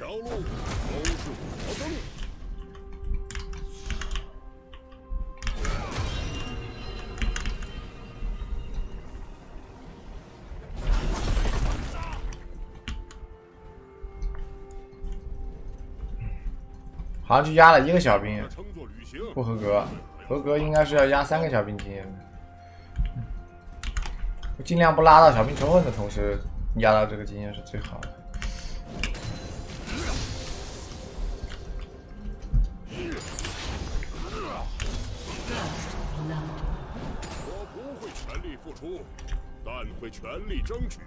条路都是我的路。好像就压了一个小兵。不合格。合格应该是要压三个小兵经验的。我尽量不拉到小兵仇恨的同时，压到这个经验是最好的。不，但会全力争取。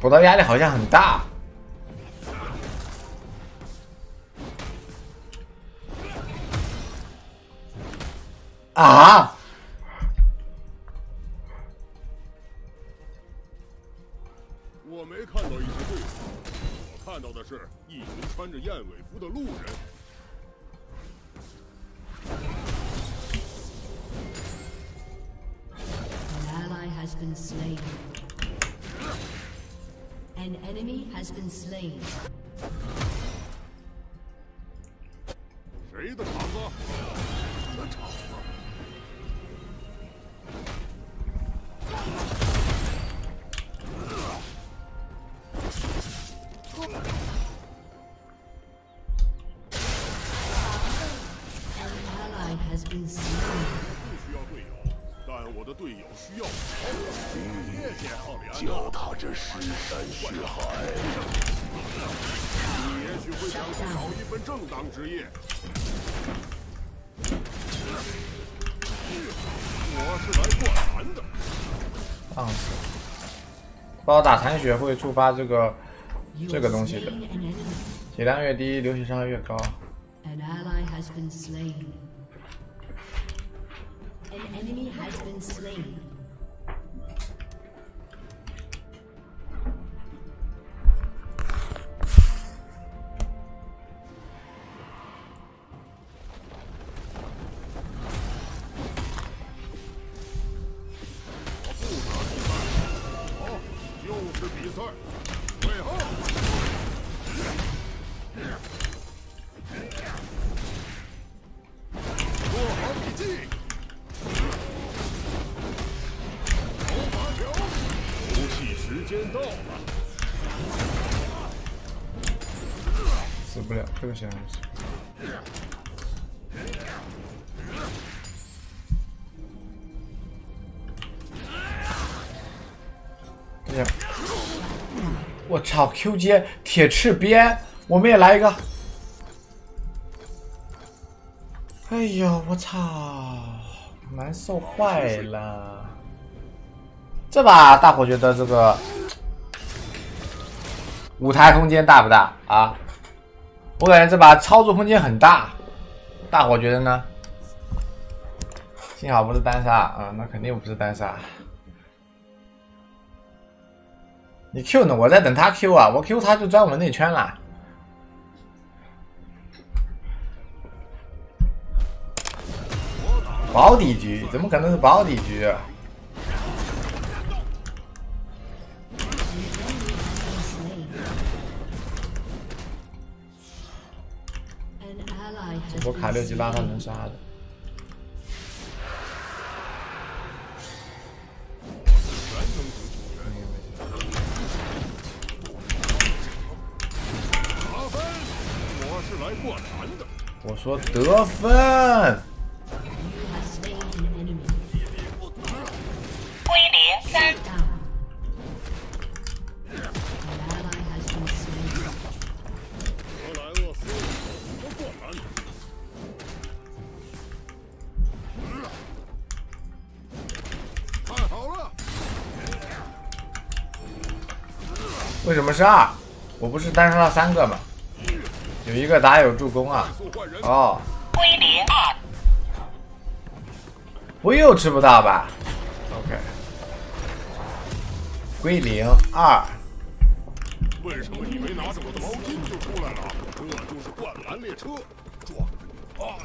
补刀压力好像很大。啊！我没看到一支队伍，我看到的是一群穿着燕尾服的路人。谁的场子？我的场子。An ally has been slain. 不需要队友，需要。脚踏着尸山血海，你也许会想去找一份正当职业。是来过盘的。放肆！不好打残血会触发这个这个东西的血量越低，流血伤害越高。An enemy has been slain. 就是比赛。最后，做好笔记。游戏时间到了。死不了，这个显我操！Q 接铁翅鞭，我们也来一个。哎呦，我操，难受坏了。这把大伙觉得这个舞台空间大不大啊？我感觉这把操作空间很大，大伙觉得呢？幸好不是单杀啊，那肯定不是单杀。你 Q 呢？我在等他 Q 啊，我 Q 他就钻我内圈了。保底局怎么可能是保底局我卡六级拉他能杀的。斯和灌篮。看好了，为什么是二？我不是单杀了三个吗？有一个打有助攻啊。哦，归零二不又吃不到吧？OK，归零二。为什么你没拿着我的毛巾就出来了？这就是灌篮列车，撞啊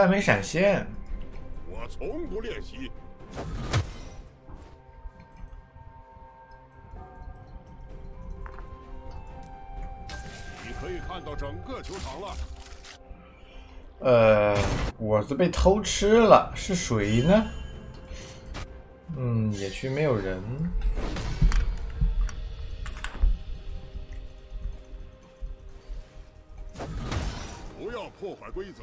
中单没闪现，我从不练习。你可以看到整个球场了。呃，我是被偷吃了，是谁呢？嗯，野区没有人。不要破坏规则，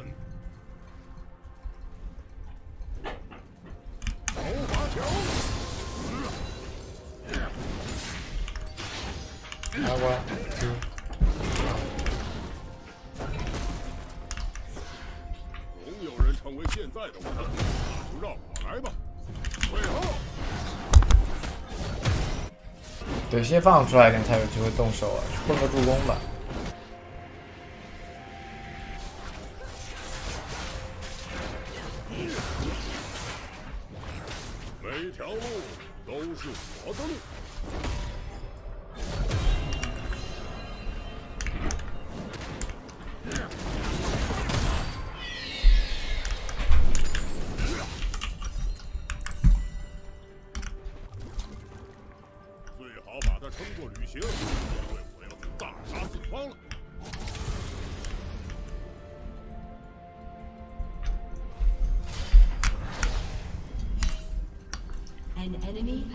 得，先放出来一点才有机会动手啊，混个助攻吧。每条路都是我的路。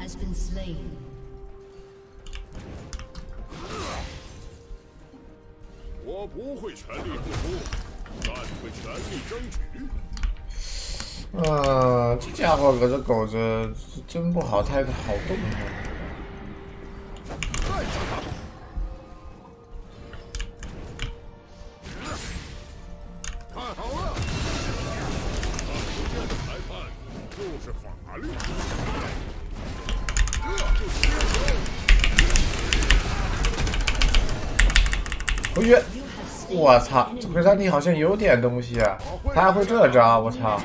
Has been slain. 我不会全力付出，但会全力争取。嗯，这家伙搁这狗子真不好太好动弹。我操，这回山体好像有点东西啊，他还会这招，我操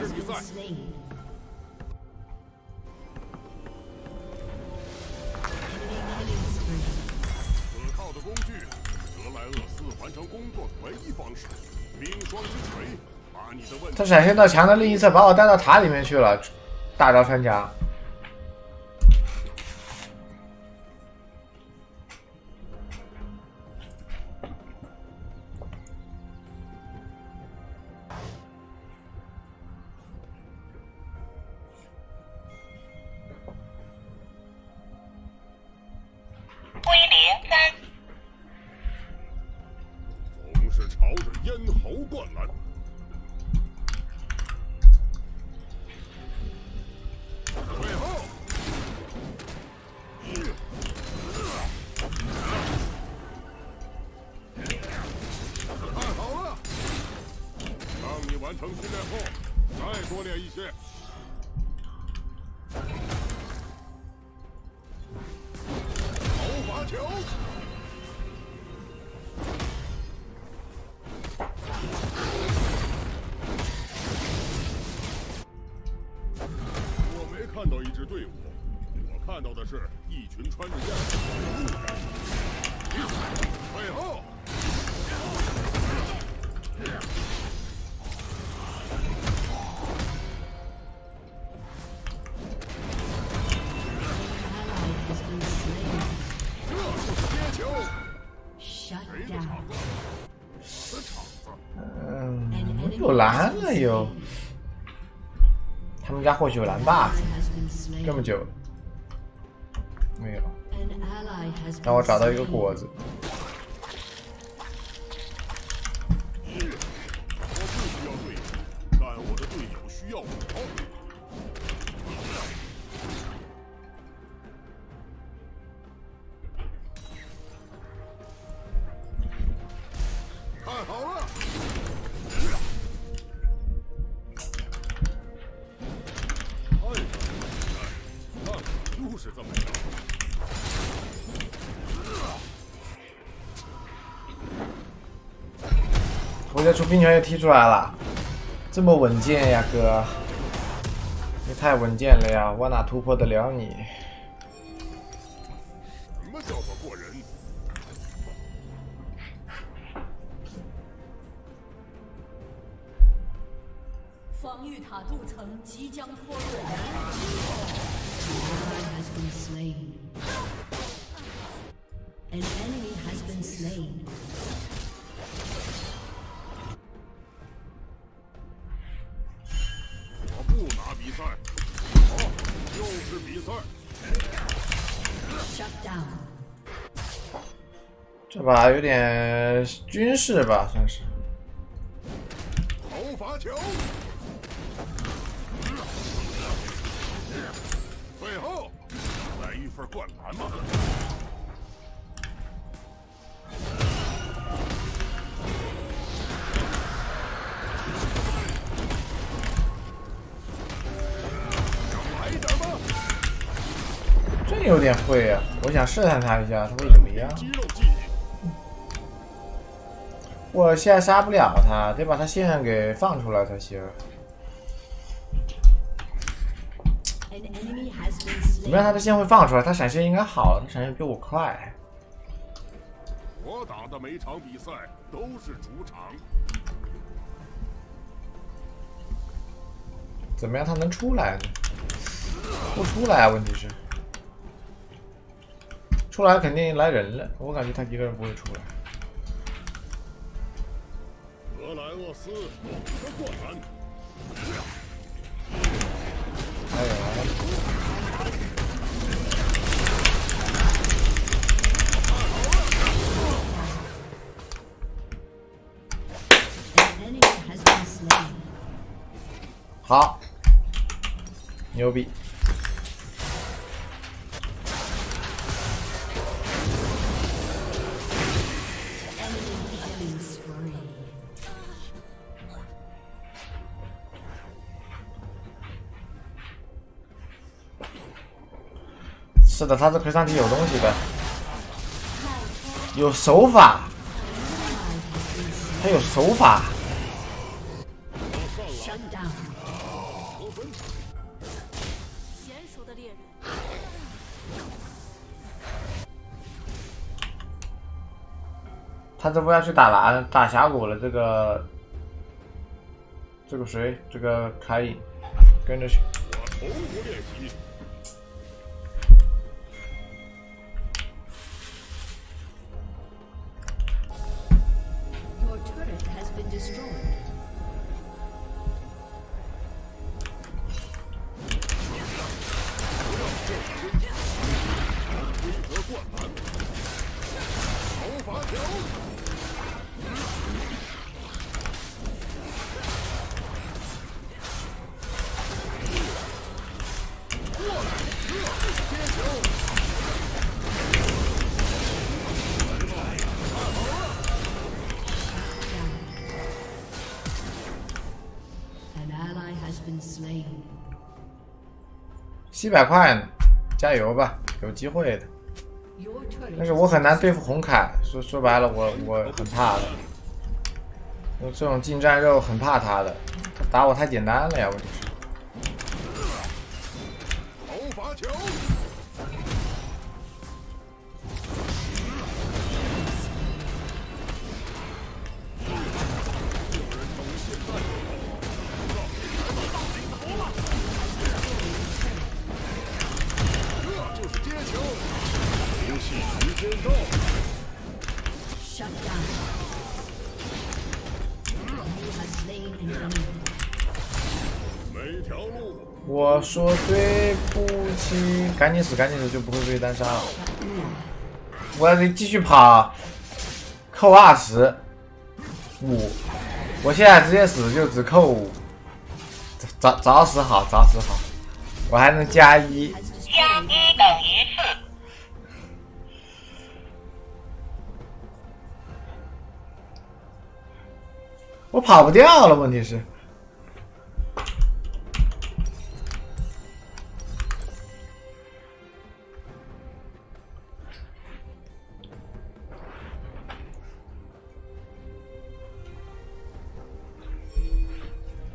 他闪现到墙的另一侧，把我带到塔里面去了，大招穿墙。队伍。我看到的是一群穿着燕子退后这就是场子？嗯有蓝了哟他们家或许有蓝 buff 这么久没有。让我找到一个果子。现在出冰拳又踢出来了，这么稳健呀，哥！你太稳健了呀，我哪突破得了你？什么叫做过人？防御塔镀层即将脱落，这把有点军事吧，算是。头发球，最后来一份灌篮吧。想来点吗？真有点会啊！我想试探他一下，他会怎么样？我现在杀不了他，得把他线给放出来才行。么样，他的线会放出来？他闪现应该好，他闪现比我快。我打的每场比赛都是主场。怎么样，他能出来呢？不出来啊，问题是。出来肯定来人了，我感觉他一个人不会出来。德莱厄斯，我的过人。哎呀！好，牛逼。他这魁上体有东西的，有手法，他有手法。Shut down. 娴熟的猎人。他这不要去打蓝打峡谷了，这个这个谁？这个凯隐跟着去。我从不练习。七百块呢？加油吧，有机会的。但是我很难对付红凯，说说白了，我我很怕的。我这种近战肉很怕他的，他打我太简单了呀，问题是。每条路我说对不起，赶紧死，赶紧死，就不会被单杀了。我得继续跑，扣二十五，我现在直接死就只扣五，早早死好，早死好，我还能加一。我跑不掉了，问题是。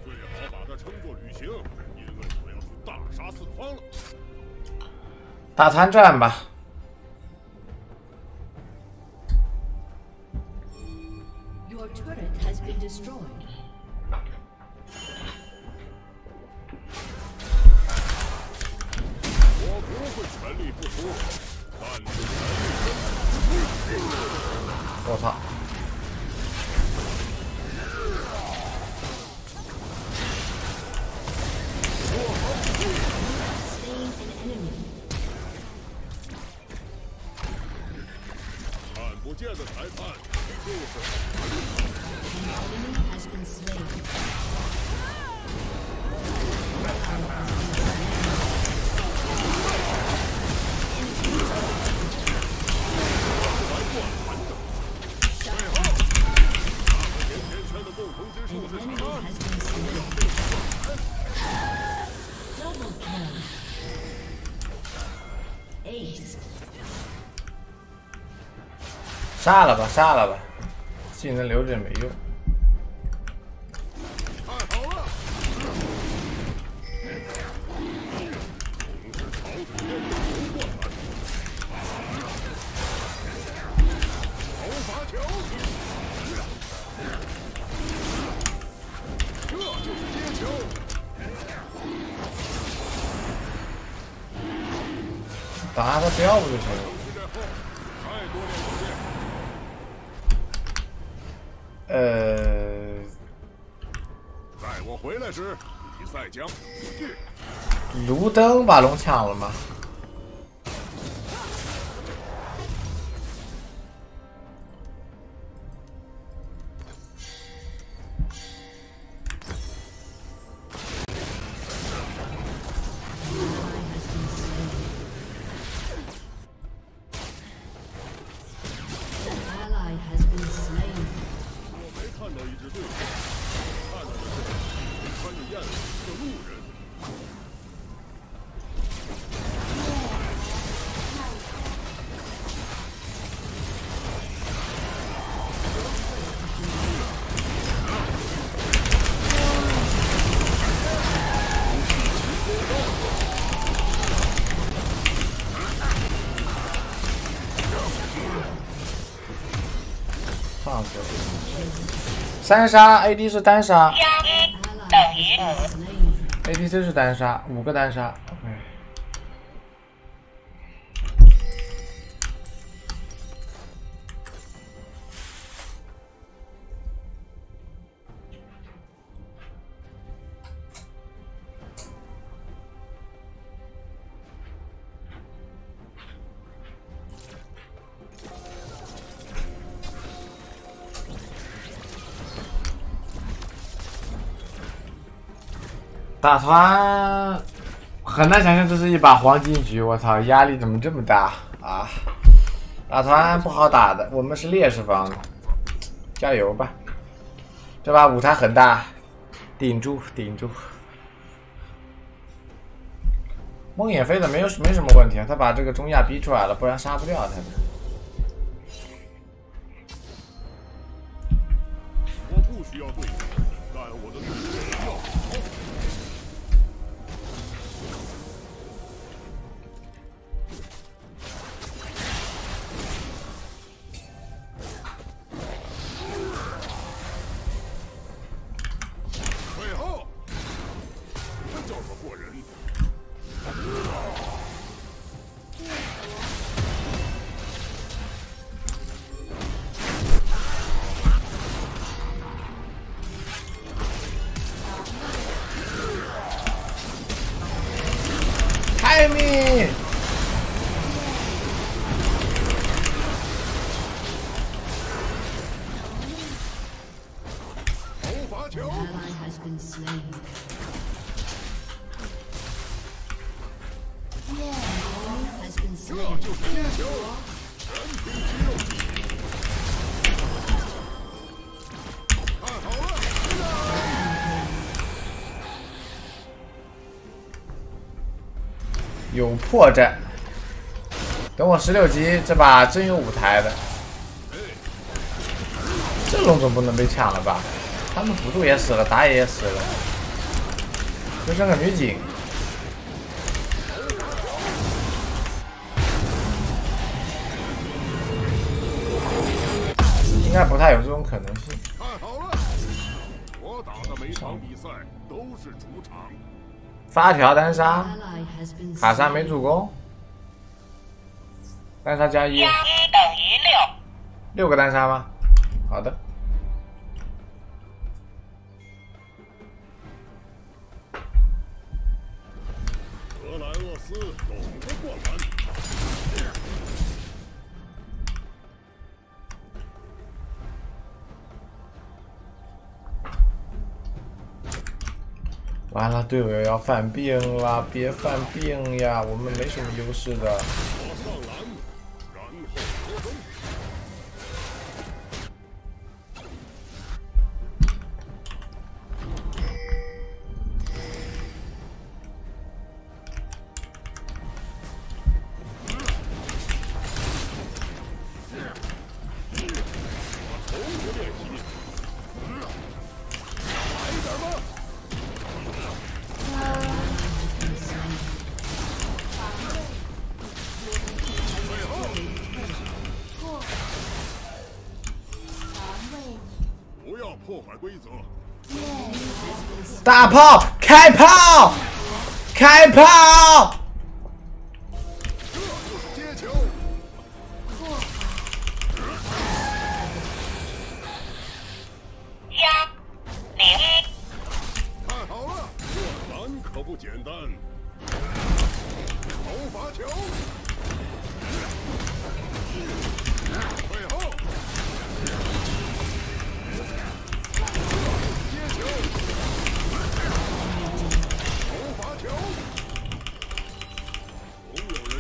最好把它称作旅行，因为我要去大杀四方了。大参战吧，我操！看不见的裁判就是。杀了吧，杀了吧，技能留着也没用。好了！这就是接球。打他掉不就行了？我回来时，比赛将。卢登把龙抢了吗？三杀，AD 是单杀，APC 是单杀，五个单杀。打团很难想象这是一把黄金局，我操，压力怎么这么大啊？打团不好打的，我们是劣势方，加油吧！这把舞台很大，顶住，顶住。梦魇飞的没有没什么问题啊，他把这个中亚逼出来了，不然杀不掉他的。我不需要对手，但我的队友要有破绽。等我十六级，这把真有舞台的。这龙总不能被抢了吧？他们辅助也死了，打野也死了，就剩个女警。应该不太有这种可能性。看好了，我打的每场比赛都是主场。发条单杀卡莎没.助攻，单杀加一，加一等于六。六个单杀吗？好的。完了，队友要犯病了，别犯病呀！我们没什么优势的。规则。大炮，开炮，开炮！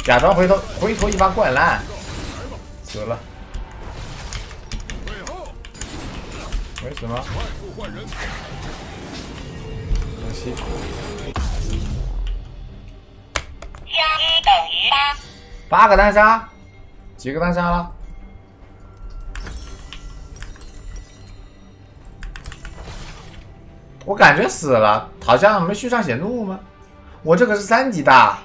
假装回头，回头一发灌篮，死了，没死吗？快速换人，可惜。加一等于八。八个单杀，几个单杀了？我感觉死了，好像没续上血怒吗？我这个是三级的。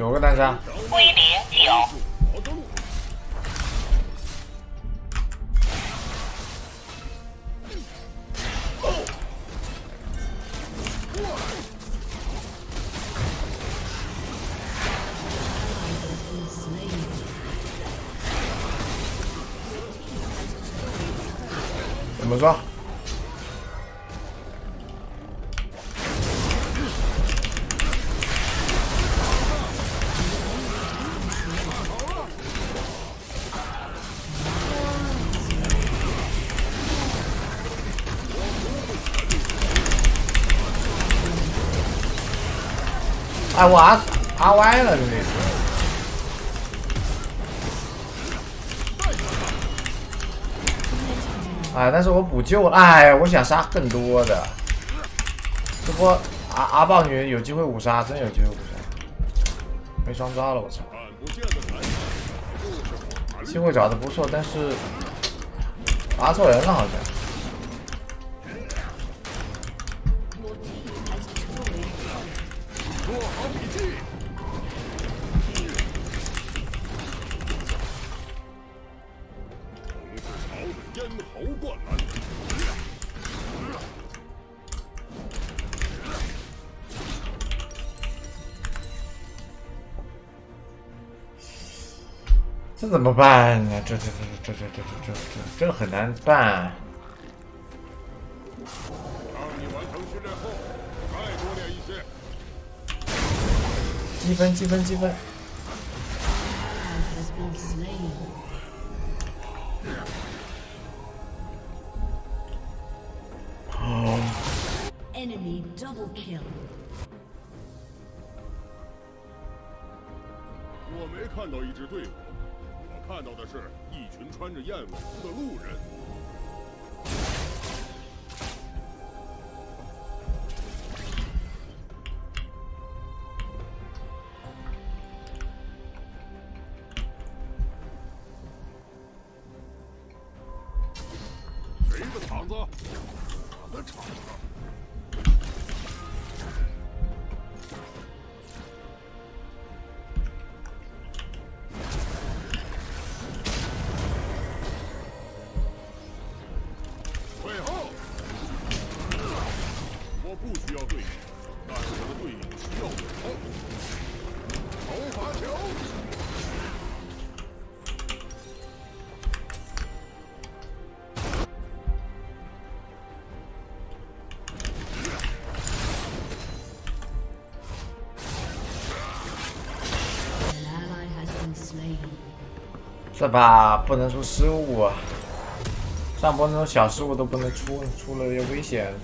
九个单杀，归零九。哎，我啊，插歪了，兄弟。哎，但是我补救了，哎，我想杀更多的。这波阿阿豹女有机会五杀，真有机会五杀，没双抓了，我操！机会找的不错，但是拉错人了好像。这怎么办呢？这这这这这这这这这这这很难办。当你完成训练后，再多练一些。积分积分积分，Ally has been slain. Enemy double kill. 我没看到一支队伍，看到的是一群穿着燕尾服的路人。不需要队友，但是我的队友需要我。投罚球！这把不能出失误啊！上波那种小失误都不能出，出了有危险。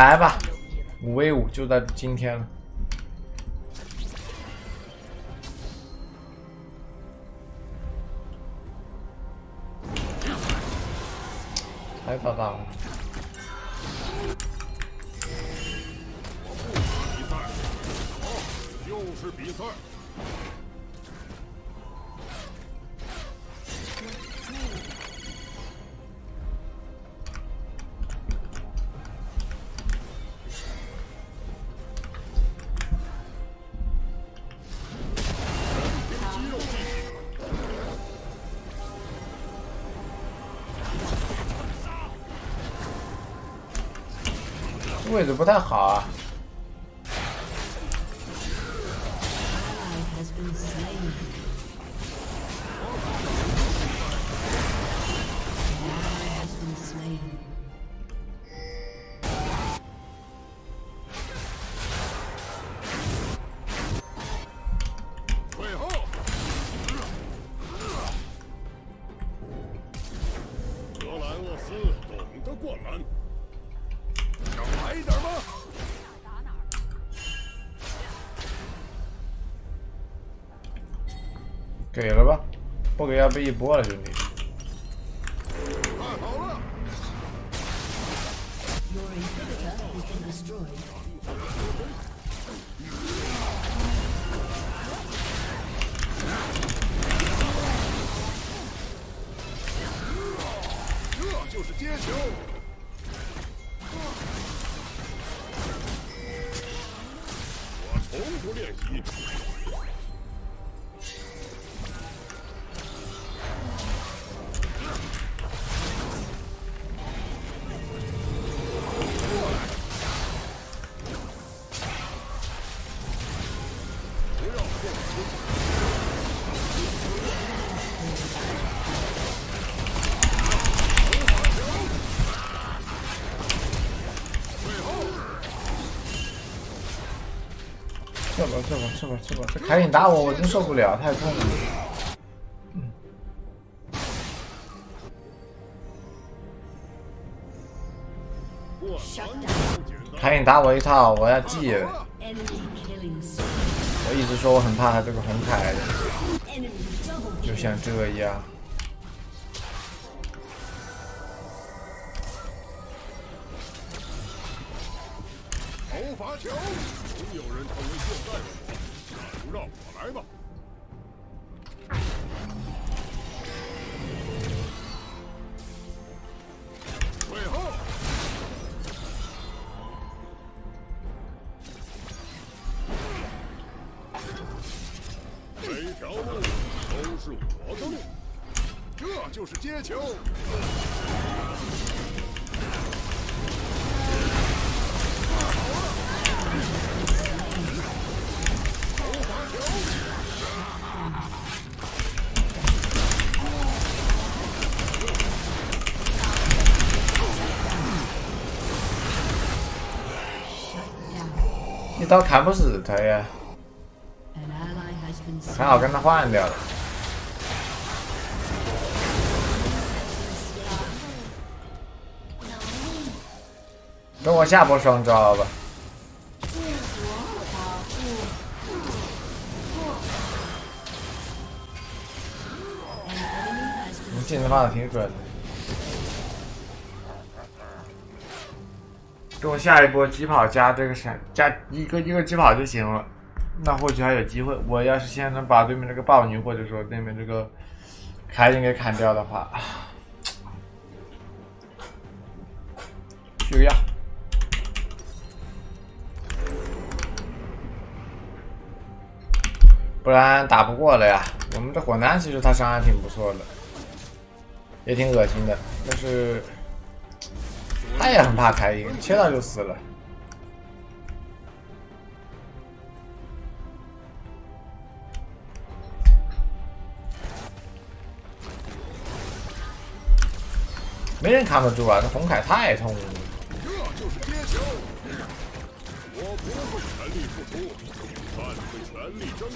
来吧，五 v 五就在今天了。太大大了，比赛，好，就是比赛。位置不太好啊。最后德莱沃斯懂得灌篮来一点吧！给了吧，不给要被一波了，兄弟。这就是接球。多练习撤吧撤吧撤吧撤吧！这凯隐打我，我真受不了，太痛了。凯隐打我一套，我要记。我一直说我很怕他这个红凯的，就像这样。头发球，总有人成为现在的我，那就让我来吧。刀砍不死他呀，还好跟他换掉了。等我下波双招吧。你技能放的挺准的。给我下一波疾跑加这个闪加一个一个疾跑就行了，那或许还有机会。我要是先能把对面这个豹女或者说对面这个凯隐给砍掉的话，续个药。不然打不过了呀。我们这火男其实他伤害挺不错的，也挺恶心的，但是他也很怕凯隐，切到就死了。没人扛得住啊！这红凯太痛了。这就是接球。我不会全力付出，但会全力争取。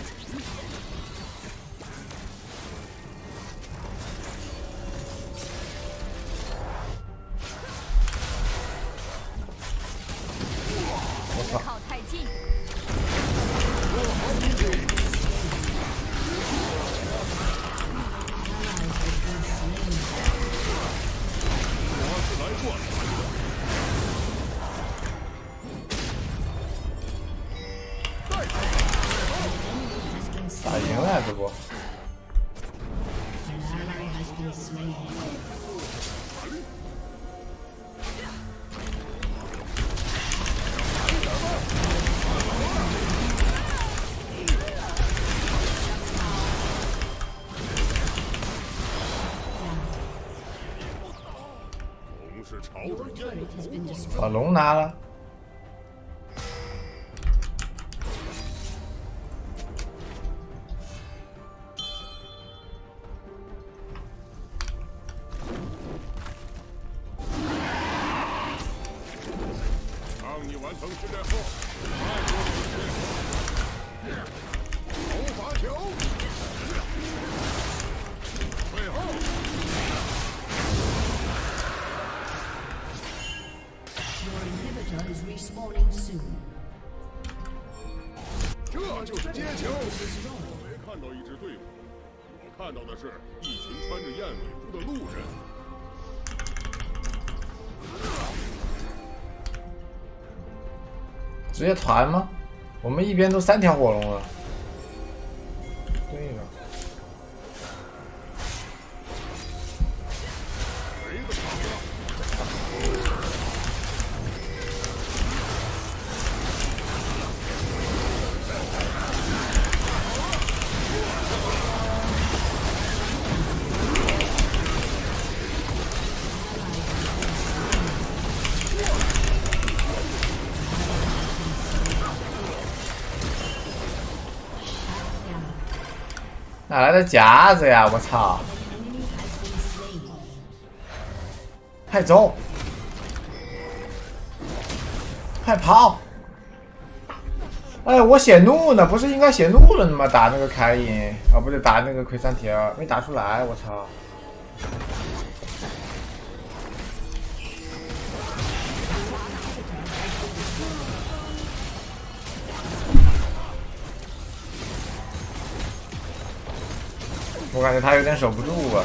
把龙拿了。直接团吗？我们一边都三条火龙了。哪来的夹子呀？我操！快走！快跑！哎，我显怒呢，不是应该显怒了吗？打那个凯隐，啊，不对，打那个奎三提，没打出来，我操！感觉他有点守不住啊。